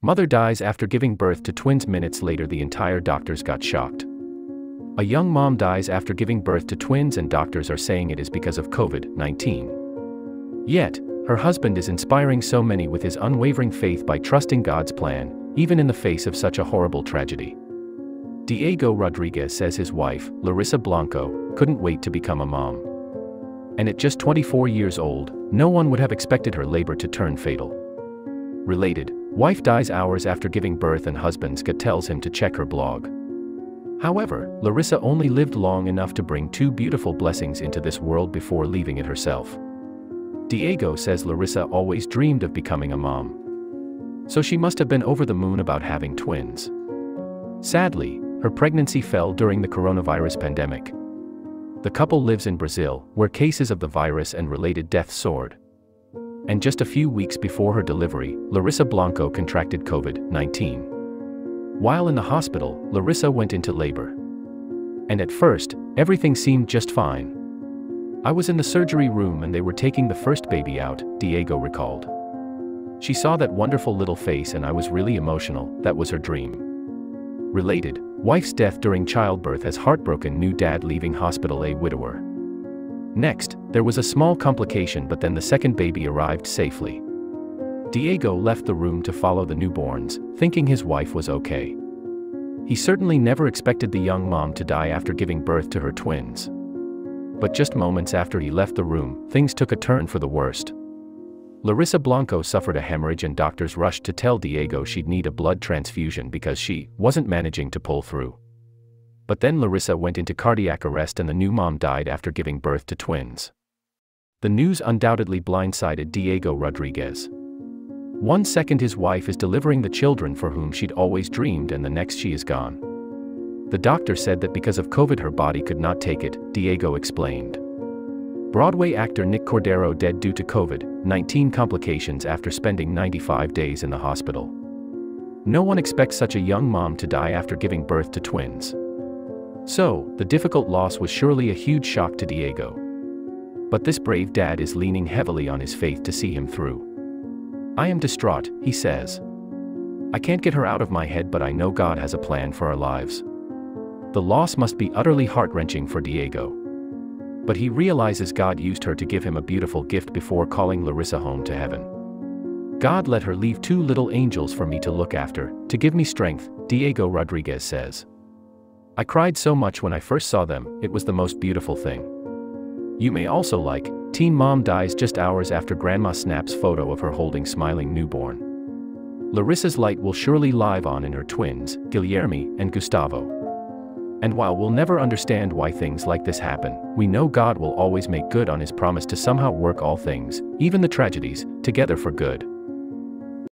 Mother dies after giving birth to twins minutes later the entire doctors got shocked. A young mom dies after giving birth to twins and doctors are saying it is because of COVID-19. Yet, her husband is inspiring so many with his unwavering faith by trusting God's plan, even in the face of such a horrible tragedy. Diego Rodriguez says his wife, Larissa Blanco, couldn't wait to become a mom. And at just 24 years old, no one would have expected her labor to turn fatal. Related, wife dies hours after giving birth and husband's cat tells him to check her blog. However, Larissa only lived long enough to bring two beautiful blessings into this world before leaving it herself. Diego says Larissa always dreamed of becoming a mom. So she must have been over the moon about having twins. Sadly, her pregnancy fell during the coronavirus pandemic. The couple lives in Brazil, where cases of the virus and related deaths soared. And just a few weeks before her delivery, Larissa Blanco contracted COVID 19. While in the hospital, Larissa went into labor. And at first, everything seemed just fine. I was in the surgery room and they were taking the first baby out, Diego recalled. She saw that wonderful little face and I was really emotional, that was her dream. Related, Wife's death during childbirth has heartbroken new dad leaving hospital a widower. Next, there was a small complication but then the second baby arrived safely. Diego left the room to follow the newborns, thinking his wife was okay. He certainly never expected the young mom to die after giving birth to her twins. But just moments after he left the room, things took a turn for the worst. Larissa Blanco suffered a hemorrhage and doctors rushed to tell Diego she'd need a blood transfusion because she wasn't managing to pull through. But then Larissa went into cardiac arrest and the new mom died after giving birth to twins. The news undoubtedly blindsided Diego Rodriguez. One second his wife is delivering the children for whom she'd always dreamed and the next she is gone. The doctor said that because of COVID her body could not take it, Diego explained. Broadway actor Nick Cordero dead due to COVID-19 complications after spending 95 days in the hospital. No one expects such a young mom to die after giving birth to twins. So, the difficult loss was surely a huge shock to Diego. But this brave dad is leaning heavily on his faith to see him through. I am distraught, he says. I can't get her out of my head but I know God has a plan for our lives. The loss must be utterly heart-wrenching for Diego. But he realizes God used her to give him a beautiful gift before calling Larissa home to heaven. God let her leave two little angels for me to look after, to give me strength, Diego Rodriguez says. I cried so much when I first saw them, it was the most beautiful thing. You may also like, teen mom dies just hours after grandma snaps photo of her holding smiling newborn. Larissa's light will surely live on in her twins, Guilherme and Gustavo. And while we'll never understand why things like this happen, we know God will always make good on his promise to somehow work all things, even the tragedies, together for good.